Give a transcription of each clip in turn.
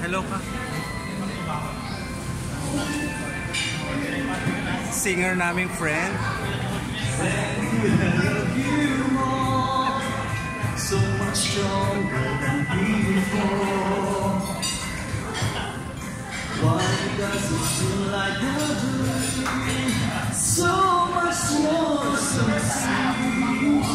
Hello ka. Singer naming friend. Does it seem like a dream? So much more so sweet.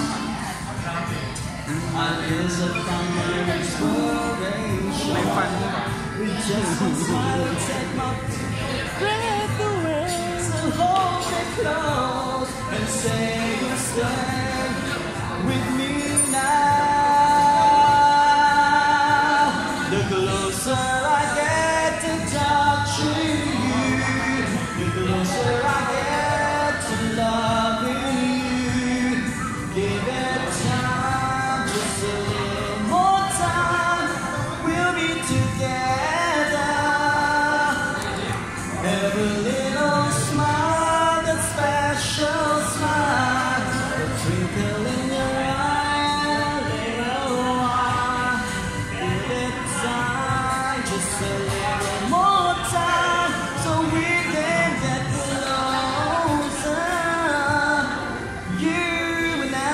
I guess I found my inspiration. May fan mo ba? With just smile and take my breath away. So hold me close and say you stand with Every little smile, that special smile, the twinkle in your eye, little. Give it time, just a little more time, so we can get closer. You and I.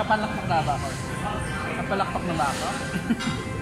Kapalakpak na ba ako? Kapalakpak na ba ako?